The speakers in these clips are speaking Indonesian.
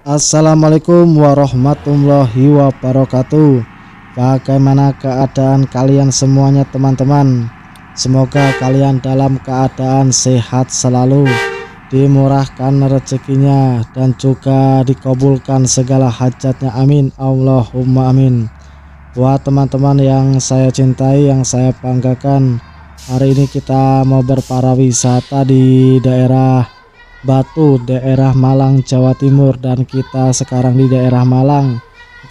Assalamualaikum warahmatullahi wabarakatuh. Bagaimana keadaan kalian semuanya teman-teman? Semoga kalian dalam keadaan sehat selalu Dimurahkan rezekinya Dan juga dikabulkan segala hajatnya. Amin. Allahumma amin. Buat teman-teman yang saya cintai Yang saya banggakan Hari ini kita mau berparawisata di daerah Batu daerah Malang Jawa Timur. Dan kita sekarang di daerah Malang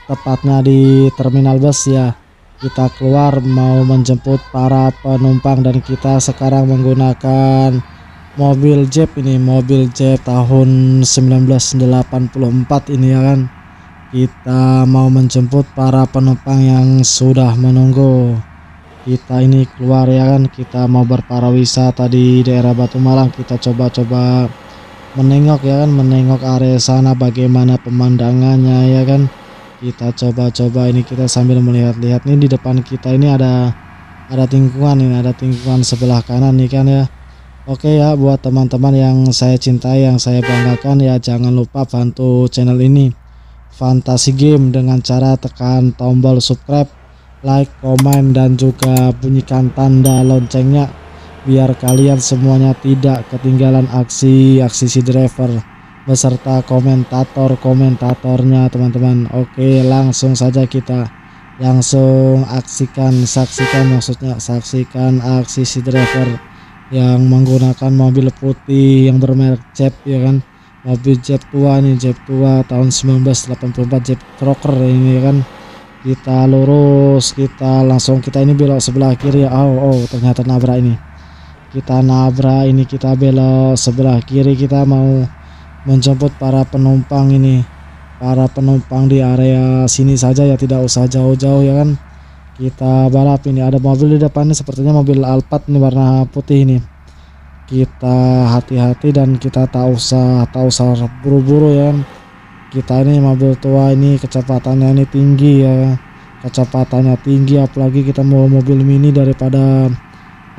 tepatnya di terminal bus ya. Kita keluar mau menjemput para penumpang dan kita sekarang menggunakan mobil Jeep ini mobil Jeep tahun 1984 ini ya kan. Kita mau menjemput para penumpang yang sudah menunggu. Kita ini keluar ya kan kita mau berparawisata di daerah Batu Malang. Kita coba-coba menengok ya kan? Menengok area sana bagaimana pemandangannya ya kan? Kita coba-coba ini kita sambil melihat-lihat nih di depan kita ini ada ada tingkungan ini ada tingkungan sebelah kanan nih kan ya? Oke ya buat teman-teman yang saya cintai yang saya banggakan ya jangan lupa bantu channel ini. Fantasi Game dengan cara tekan tombol subscribe like, komen dan juga bunyikan tanda loncengnya biar kalian semuanya tidak ketinggalan aksi-aksi si driver beserta komentator-komentatornya teman-teman. Oke langsung saja kita langsung aksikan saksikan maksudnya saksikan aksi si driver yang menggunakan mobil putih yang bermerek Jeep ya kan? Mobil Jeep tua nih Jeep tua tahun 1984 Jeep Trocker ini ya kan? Kita lurus kita langsung kita ini belok sebelah kiri. Oh oh ternyata nabrak ini kita nabrak ini kita belok sebelah kiri kita mau menjemput para penumpang ini. Para penumpang di area sini saja ya tidak usah jauh-jauh ya kan. Kita balap ini ada mobil di depan ini sepertinya mobil Alphard ini warna putih ini. Kita hati-hati dan kita tak usah tak usah buru-buru ya kan. Kita ini mobil tua ini kecepatannya ini tinggi ya. Kecepatannya tinggi apalagi kita mau mobil mini daripada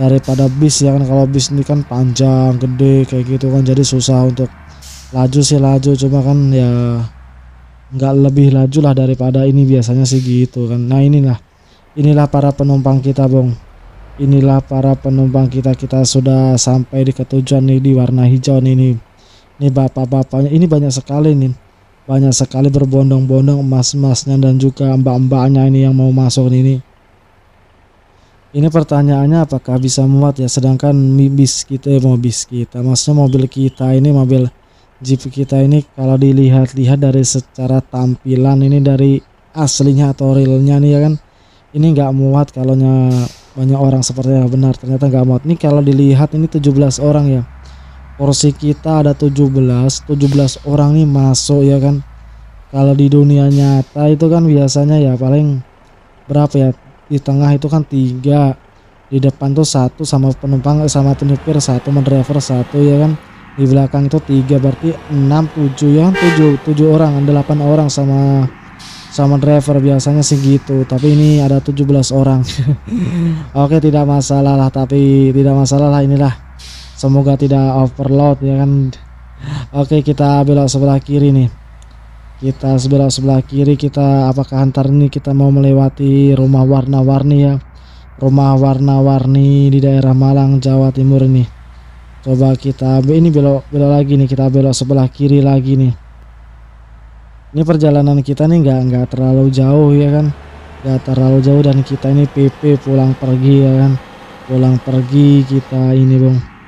daripada bis ya kan kalau bis ini kan panjang gede kayak gitu kan. Jadi susah untuk laju sih laju. Cuma kan ya nggak lebih laju lah daripada ini biasanya sih gitu kan. Nah inilah inilah para penumpang kita bong inilah para penumpang kita. Kita sudah sampai di ketujuan nih di warna hijau nih ini ini bapak-bapaknya. Ini banyak sekali nih. Banyak sekali berbondong-bondong emas-emasnya dan juga mbak-mbaknya ini yang mau masuk ini ini pertanyaannya apakah bisa muat ya? Sedangkan bis kita ya mau bis kita maksudnya mobil kita ini mobil Jeep kita ini kalau dilihat-lihat dari secara tampilan ini dari aslinya atau realnya nih ya kan ini nggak muat kalau banyak orang seperti yang benar ternyata nggak muat. Ini kalau dilihat ini 17 orang ya. Porsi kita ada 17 17 orang nih masuk ya kan. Kalau di dunia nyata itu kan biasanya ya paling berapa ya di tengah itu kan tiga. Di depan tuh satu sama penumpang sama penyupir satu driver satu ya kan? Di belakang itu tiga berarti enam tujuh ya tujuh tujuh orang delapan orang sama sama driver biasanya sih gitu. Tapi ini ada 17 orang. Oke tidak masalah lah tapi tidak masalah lah inilah. Semoga tidak overload ya kan? Oke kita belok sebelah kiri nih kita sebelah sebelah kiri kita apakah antar ini kita mau melewati rumah warna-warni ya? Rumah warna-warni di daerah Malang Jawa Timur ini. Coba kita ini belok belok lagi nih kita belok sebelah kiri lagi nih. Ini perjalanan kita nih nggak nggak terlalu jauh ya kan? Nggak terlalu jauh dan kita ini PP pulang pergi ya kan? Pulang pergi kita ini bang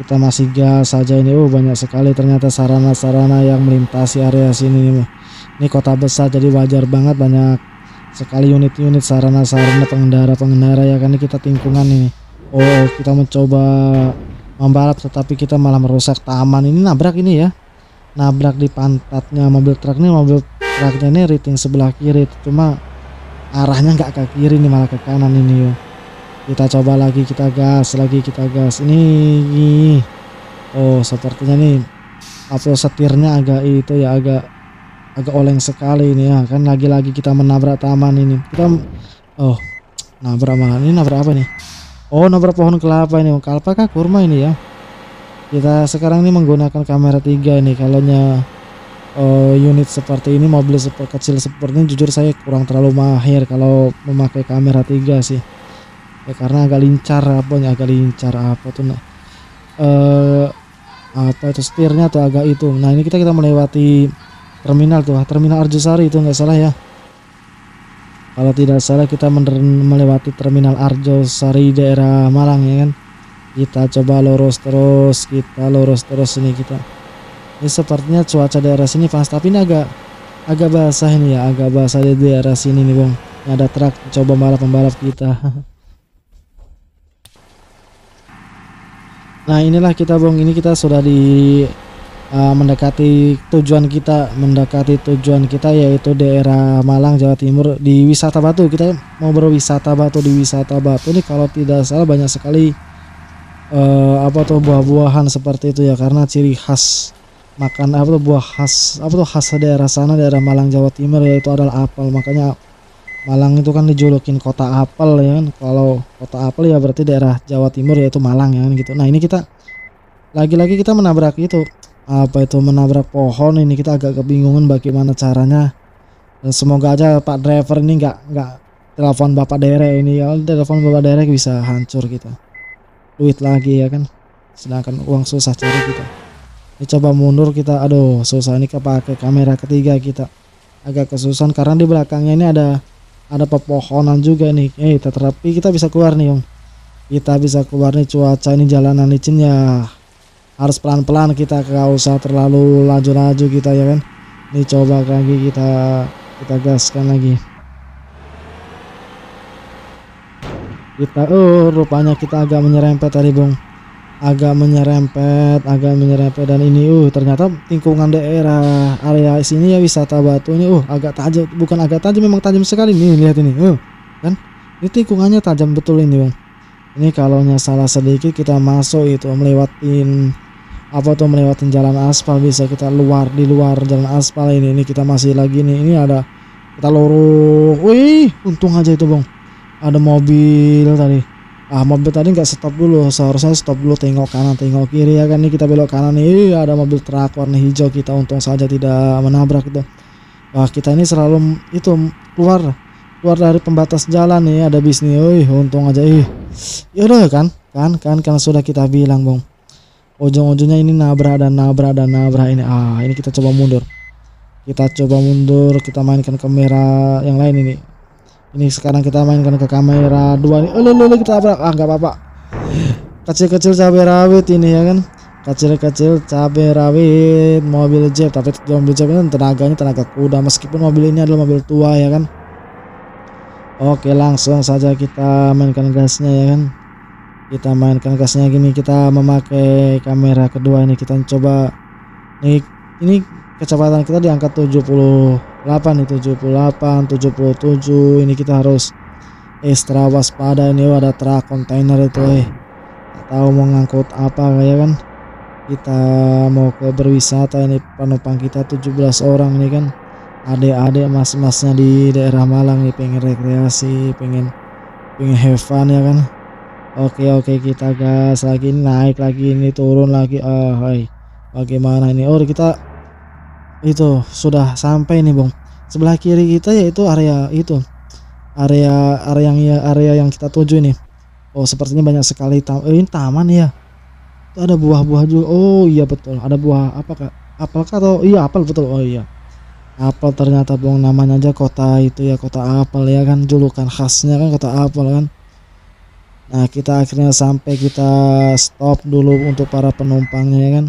kita masih gas saja ini oh banyak sekali ternyata sarana-sarana yang melintasi area sini ini kota besar jadi wajar banget banyak sekali unit-unit sarana-sarana pengendara-pengendara ya kan? Kita tingkungan ini. Oh kita mencoba membalap tetapi kita malah merusak taman. Ini nabrak ini ya. Nabrak di pantatnya mobil truk ini mobil truknya ini rating sebelah kiri. Cuma arahnya nggak ke kiri nih malah ke kanan ini ya kita coba lagi kita gas lagi kita gas. Ini oh sepertinya nih apa setirnya agak itu ya agak agak oleng sekali ini ya. Kan lagi-lagi kita menabrak taman ini. Kita oh nabrak mana? Ini nabrak apa nih oh nabrak pohon kelapa ini. Kelapa kah kurma ini ya? Kita sekarang ini menggunakan kamera tiga ini. Kalau nya oh kalau unit seperti ini mobil super kecil seperti ini jujur saya kurang terlalu mahir kalau memakai kamera tiga sih ya karena agak lincar apa agak lincar apa tuh nah eh apa itu setirnya tuh agak itu. Nah ini kita kita melewati terminal tuh terminal Arjosari itu nggak salah ya. Kalau tidak salah kita melewati terminal Arjosari daerah Malang ya kan? Kita coba lurus terus kita lurus terus ini kita. Ini sepertinya cuaca daerah sini panas tapi ini agak agak basah ini ya agak basah di daerah sini nih bang ada truk coba balap pembalap kita nah inilah kita bang ini kita sudah di uh, mendekati tujuan kita mendekati tujuan kita yaitu daerah Malang Jawa Timur di wisata Batu. Kita mau berwisata Batu di wisata Batu ini kalau tidak salah banyak sekali uh, apa tuh buah-buahan seperti itu ya karena ciri khas makan apa tuh buah khas apa tuh khas daerah sana daerah Malang Jawa Timur yaitu adalah apel. Makanya Malang itu kan dijulukin kota apel ya kan? Kalau kota apel ya berarti daerah Jawa Timur yaitu Malang ya kan gitu. Nah ini kita lagi-lagi kita menabrak itu. Apa itu? Menabrak pohon ini kita agak kebingungan bagaimana caranya. Dan semoga aja Pak driver ini nggak nggak telepon Bapak Dere ini. Ya telepon Bapak Dere bisa hancur kita. Duit lagi ya kan? Sedangkan uang susah cari kita. Ini coba mundur kita. Aduh susah ini kepake kamera ketiga kita. Agak kesusahan karena di belakangnya ini ada ada pepohonan juga nih. Eh tetapi kita bisa keluar nih om kita bisa keluar nih cuaca ini jalanan licin ya. Harus pelan-pelan kita gak usah terlalu laju-laju kita ya kan? Ini coba lagi kita kita gaskan lagi. Kita oh rupanya kita agak menyerempet tadi bung agak menyerempet agak menyerempet dan ini uh ternyata lingkungan daerah area sini ya wisata batu ini uh agak tajam bukan agak tajam memang tajam sekali nih lihat ini uh kan? Ini lingkungannya tajam betul ini bung ini kalau salah sedikit kita masuk itu melewatin apa tuh melewatin jalan aspal bisa kita luar di luar jalan aspal ini ini kita masih lagi nih ini ada kita lurus wih untung aja itu bang. Ada mobil tadi ah mobil tadi nggak stop dulu. Seharusnya stop dulu tengok kanan tengok kiri ya kan. Nih kita belok kanan. Nih ada mobil truk warna hijau kita untung saja tidak menabrak itu. Wah kita ini selalu itu keluar. Keluar dari pembatas jalan nih ada bis nih. Wih untung aja. Ih ya udah kan kan kan kan sudah kita bilang bang ujung-ujungnya ini nabrak dan nabrak dan nabrak ini. Ah ini kita coba mundur. Kita coba mundur kita mainkan kamera yang lain ini ini sekarang kita mainkan ke kamera dua nih. Oh lulu kita tabrak. Ah nggak apa-apa. Kecil-kecil cabai rawit ini ya kan? Kecil-kecil cabai rawit mobil jeep. Tapi mobil jeep ini tenaganya tenaga kuda. Meskipun mobil ini adalah mobil tua ya kan? Oke langsung saja kita mainkan gasnya ya kan? Kita mainkan gasnya. Gini kita memakai kamera kedua ini. Kita coba nih ini kecepatan kita di angka 70 8 itu 78 77 ini kita harus ekstra waspada ini ada truk kontainer itu eh. Tahu mau ngangkut apa kayak kan? Kita mau ke berwisata ini penumpang kita 17 orang ini kan? Adik-adik mas-masnya di daerah Malang nih pengen rekreasi pengen pengen have fun ya kan? Oke oke kita gas lagi naik lagi ini turun lagi ah hai. Bagaimana ini? Oh kita itu sudah sampai nih bung. Sebelah kiri kita yaitu area itu. Area area yang ya area yang kita tuju ini. Oh sepertinya banyak sekali tam eh, ini taman ya? Itu ada buah-buah juga. Oh iya betul. Ada buah apa kak? Apel atau iya apel betul. Oh iya. Apel ternyata bung namanya aja kota itu ya kota apel ya kan julukan khasnya kan kota apel kan. Nah kita akhirnya sampai kita stop dulu untuk para penumpangnya ya kan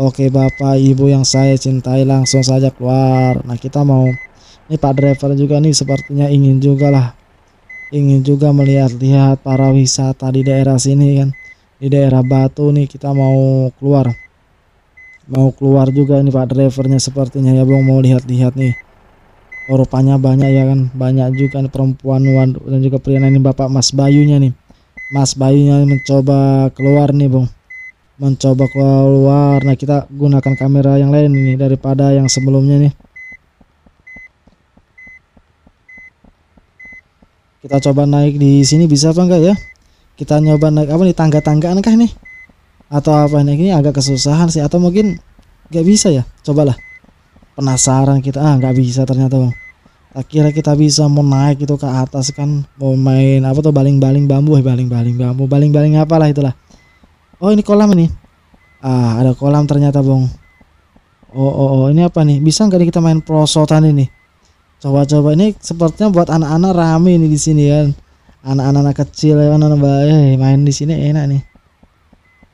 Oke bapak ibu yang saya cintai langsung saja keluar. Nah kita mau Ini pak driver juga nih sepertinya ingin juga lah Ingin juga melihat-lihat para wisata di daerah sini kan Di daerah Batu nih kita mau keluar. Mau keluar juga nih pak drivernya sepertinya ya bang Mau lihat-lihat nih. Oh, rupanya banyak ya kan Banyak juga nih perempuan dan juga pria nah, ini bapak mas Bayunya nih. Mas Bayunya mencoba keluar nih bang mencoba keluar. Nah kita gunakan kamera yang lain ini daripada yang sebelumnya nih. Kita coba naik di sini bisa apa enggak ya? Kita nyoba naik apa nih tangga-tanggaan kah nih atau apa nih ini agak kesusahan sih atau mungkin nggak bisa ya? Cobalah. Penasaran kita ah nggak bisa ternyata bang. Tak kira kita bisa mau naik itu ke atas kan mau main apa tuh baling-baling bambu. Eh baling-baling bambu baling-baling apalah itulah oh ini kolam ini? Ah ada kolam ternyata bang oh oh, oh ini apa nih? Bisa nggak kita main prosotan ini? Coba-coba ini sepertinya buat anak-anak rame ini di sini ya anak-anak kecil ya anak-anak eh, main di sini enak nih.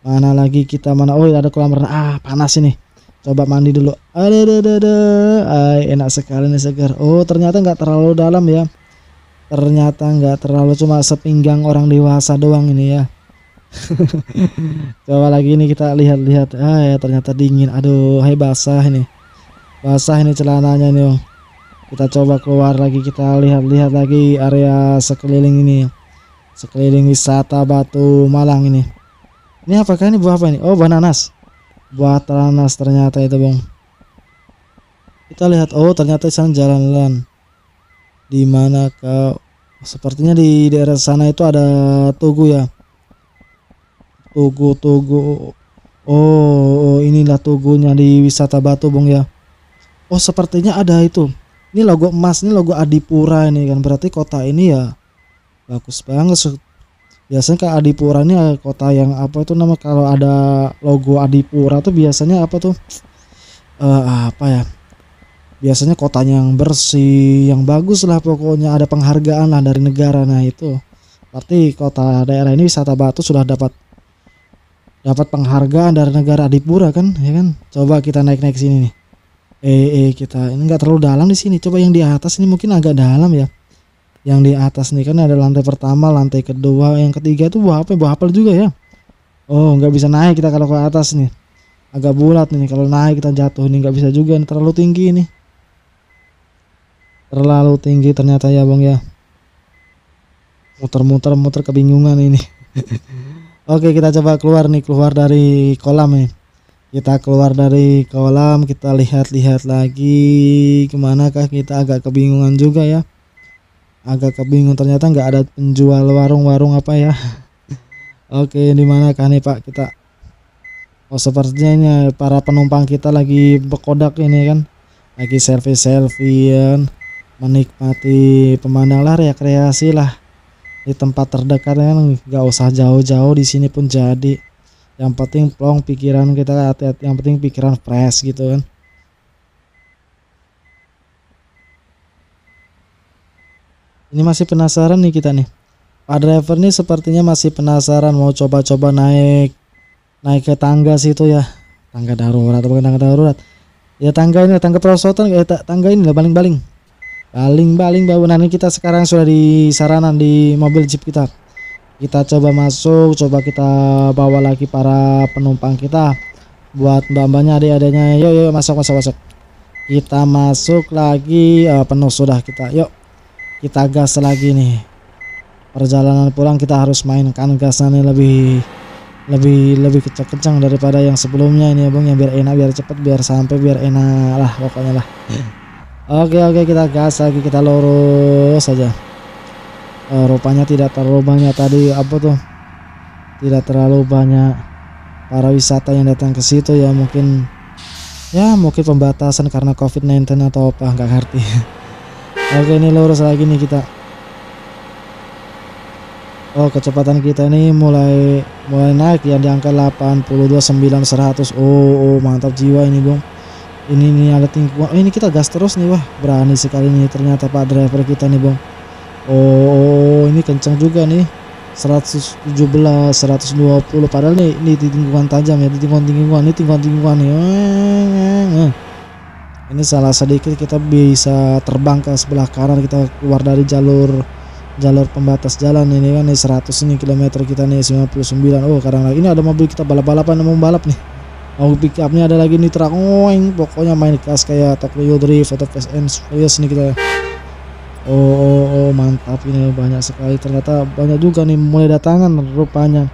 Mana lagi kita mana? Oh ada kolam renang. Ah panas ini. Coba mandi dulu. Ada ada ada enak sekali nih segar. Oh ternyata nggak terlalu dalam ya. Ternyata nggak terlalu cuma sepinggang orang dewasa doang ini ya coba lagi ini kita lihat-lihat. Ah ya ternyata dingin. Aduh hai basah ini. Basah ini celananya nih om. Kita coba keluar lagi kita lihat-lihat lagi area sekeliling ini. Sekeliling wisata Batu Malang ini. Ini apakah ini buah apa ini? Oh bananas buah nanas ternyata itu bang kita lihat oh ternyata sana jalan-jalan. Di mana sepertinya di daerah sana itu ada tugu ya tugu tugu oh, oh inilah tugunya di wisata Batu Bung ya. Oh sepertinya ada itu. Ini logo emas ini logo Adipura ini kan. Berarti kota ini ya bagus banget. Biasanya ke Adipura ini kota yang apa itu nama kalau ada logo Adipura tuh biasanya apa tuh? Uh, apa ya? Biasanya kotanya yang bersih yang bagus lah pokoknya. Ada penghargaan lah dari negara. Nah itu. Berarti kota daerah ini wisata Batu sudah dapat dapat penghargaan dari negara Adipura kan ya kan? Coba kita naik-naik sini nih. Eh, eh kita ini enggak terlalu dalam di sini. Coba yang di atas ini mungkin agak dalam ya. Yang di atas nih kan ada lantai pertama lantai kedua yang ketiga itu buah apa buah apel juga ya. Oh nggak bisa naik kita kalau ke atas nih. Agak bulat nih kalau naik kita jatuh nih nggak bisa juga nih, terlalu tinggi ini terlalu tinggi ternyata ya bang ya. Muter-muter muter kebingungan ini oke kita coba keluar nih keluar dari kolam nih. Kita keluar dari kolam kita lihat-lihat lagi ke manakah kita. Agak kebingungan juga ya. Agak kebingung ternyata nggak ada penjual warung-warung apa ya. Oke di mana kan nih pak? Kita oh sepertinya para penumpang kita lagi berkodak ini kan. Lagi selfie selfie kan. Menikmati pemandangan lah rekreasi lah di tempat terdekat kan nggak usah jauh-jauh di sini pun jadi yang penting plong pikiran kita hati-hati yang penting pikiran fresh gitu kan Ini masih penasaran nih kita nih. Pak driver nih sepertinya masih penasaran mau coba-coba naik naik ke tangga situ ya. Tangga darurat atau tangga darurat? Ya tangga ini tangga perosotan ya tangga ini lah baling-baling. Baling-baling bangunan ini kita sekarang sudah di saranan di mobil jeep kita. Kita coba masuk, coba kita bawa lagi para penumpang kita. Buat mbak-mbaknya adik-adiknya, yuk yuk masuk masuk masuk. Kita masuk lagi uh, penuh sudah kita. Yuk kita gas lagi nih perjalanan pulang kita harus mainkan gasnya nih lebih lebih lebih kencang-kencang daripada yang sebelumnya ini ya bang yang biar enak biar cepet biar sampai biar enak lah pokoknya lah oke oke kita gas lagi kita lurus saja. Uh, rupanya tidak terlalu banyak tadi apa tuh? Tidak terlalu banyak para wisata yang datang ke situ ya mungkin ya mungkin pembatasan karena covid-19 atau apa nggak ngerti. Oke ini lurus lagi nih kita. Oh kecepatan kita ini mulai mulai naik ya di angka 82 9 100 oh, oh mantap jiwa ini bang ini nih ada tingkuan oh, ini kita gas terus nih wah berani sekali nih ternyata pak driver kita nih bang. Oh, ini kencang juga nih. 117 120 padahal nih ini di tingkungan tajam ya di tingkungan tingkungan ini tingkungan tingkungan nih ini salah sedikit kita bisa terbang ke sebelah kanan kita keluar dari jalur jalur pembatas jalan ini kan nih. 100 ini kilometer kita nih 59 oh kadang lagi. Ini ada mobil kita balap-balapan mau balap nih mau pick upnya ada lagi nih truk ngoeng pokoknya main gas kayak Tokyo Drift atau Fast and Furious nih kita oh, oh, oh mantap ini banyak sekali ternyata banyak juga nih mulai datangan rupanya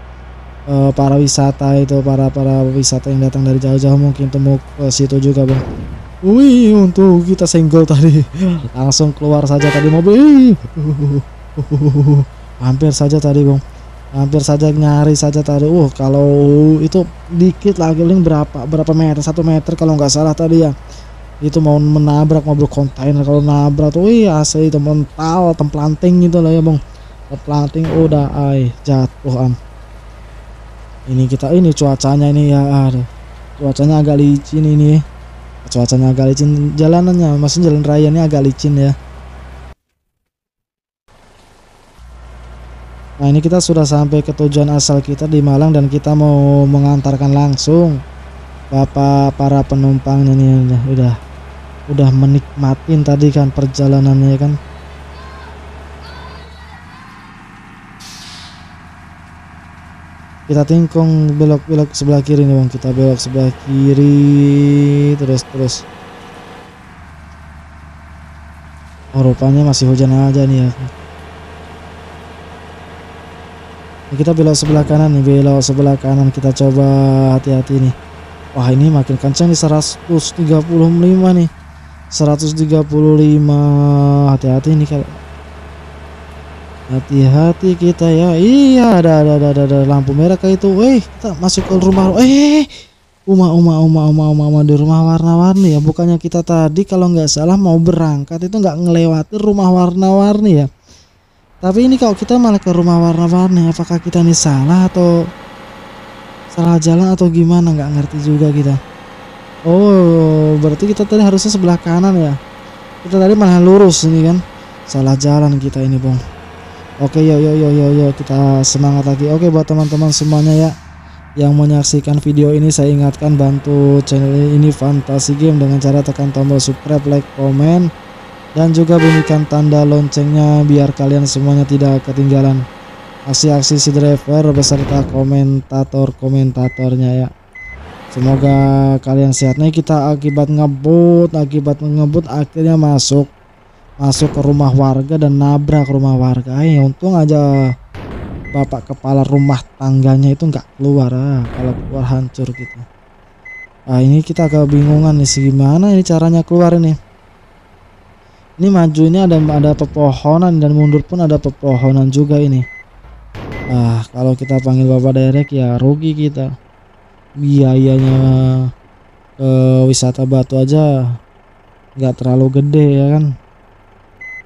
uh, para wisata itu para para wisata yang datang dari jauh-jauh mungkin temu ke situ juga bang Wih, untuk kita senggol tadi. Langsung keluar saja tadi mobil. Hampir saja tadi, Bang. Hampir saja nyari saja tadi. Uh, kalau itu dikit lagi paling berapa berapa meter? Satu meter kalau nggak salah tadi ya. itu mau menabrak mobil kontainer kalau nabrak tuh wih asli itu mental templanting gitu lah ya bang templanting udah ay jatuh am ini kita ini cuacanya ini ya aduh cuacanya agak licin ini cuacanya agak licin jalanannya masih jalan raya ini agak licin ya Nah ini kita sudah sampai ke tujuan asal kita di Malang dan kita mau mengantarkan langsung Bapak para penumpangnya nih udah udah udah menikmatin tadi kan perjalanannya kan? Kita tingkong belok-belok sebelah kiri nih bang. Kita belok sebelah kiri terus terus. Oh rupanya masih hujan aja nih ya kita belok sebelah kanan nih belok sebelah kanan. Kita coba hati-hati nih. Wah ini makin kencang nih 135 nih. 135 hati-hati nih kalau hati-hati kita ya. Iya ada ada ada ada, lampu merah kayak itu. Eh kita masuk ke rumah. Eh Uma Uma Uma Uma Uma, Uma di rumah warna-warni ya. Bukannya kita tadi kalau nggak salah mau berangkat itu nggak ngelewati rumah warna-warni ya tapi ini kalau kita malah ke rumah warna-warni, apakah kita ini salah atau salah jalan atau gimana? Nggak ngerti juga kita. Oh, berarti kita tadi harusnya sebelah kanan ya. Kita tadi malah lurus ini kan. Salah jalan kita ini, Bang. Oke, yo yo yo yo yo kita semangat lagi. Oke, buat teman-teman semuanya ya yang menyaksikan video ini saya ingatkan bantu channel ini Fantasi Game dengan cara tekan tombol subscribe, like, komen dan juga bunyikan tanda loncengnya biar kalian semuanya tidak ketinggalan. Aksi-aksi si driver beserta komentator-komentatornya ya. Semoga kalian sehat. Nih kita akibat ngebut akibat ngebut akhirnya masuk masuk ke rumah warga dan nabrak rumah warga. Eh untung aja bapak kepala rumah tangganya itu nggak keluar ah. kalau keluar hancur gitu. Ah ini kita kebingungan nih gimana ini caranya keluar ini ini maju ini ada ada pepohonan dan mundur pun ada pepohonan juga ini. Ah kalau kita panggil bapak direct ya rugi kita. Biayanya ke wisata batu aja nggak terlalu gede ya kan?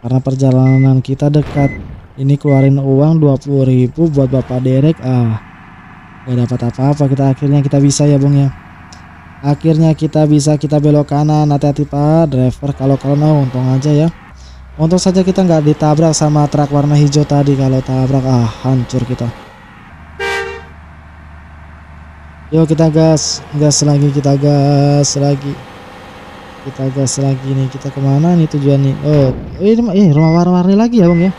Karena perjalanan kita dekat. Ini keluarin uang 20.000 buat bapak derek. Ah nggak dapat apa-apa. Kita akhirnya kita bisa ya bung ya akhirnya kita bisa kita belok kanan. Hati-hati pak. Driver kalau kalau mau untung aja ya. Untung saja kita nggak ditabrak sama truk warna hijau tadi. Kalau tabrak ah hancur kita. Yuk kita gas. Gas lagi kita gas lagi. Kita gas lagi nih. Kita ke mana nih tujuan nih? Oh ini eh, rumah warna-warni lagi ya bang ya?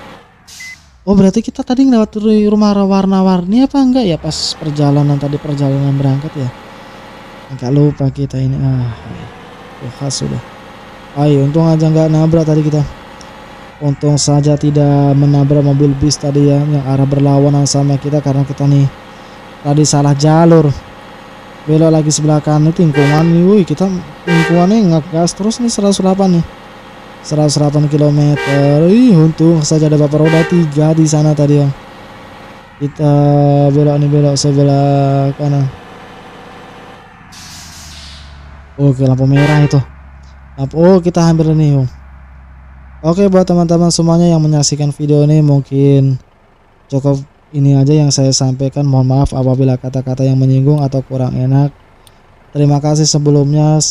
Oh berarti kita tadi lewat rumah warna-warni apa enggak ya pas perjalanan tadi perjalanan berangkat ya Agak lupa kita ini. Ah khas sudah. Ayo untung aja nggak nabrak tadi kita. Untung saja tidak menabrak mobil bis tadi ya yang arah berlawanan sama kita karena kita nih tadi salah jalur. Belok lagi sebelah kanan tingkungan nih. Wih kita tingkungannya gas terus nih 108 nih. 108 km ih untung saja ada bapak roda tiga di sana tadi ya. Kita belok nih belok sebelah kanan Oke lampu merah itu. Lampu oh kita hampir nih. Oh. Oke buat teman-teman semuanya yang menyaksikan video ini mungkin cukup ini aja yang saya sampaikan. Mohon maaf apabila kata-kata yang menyinggung atau kurang enak. Terima kasih sebelumnya.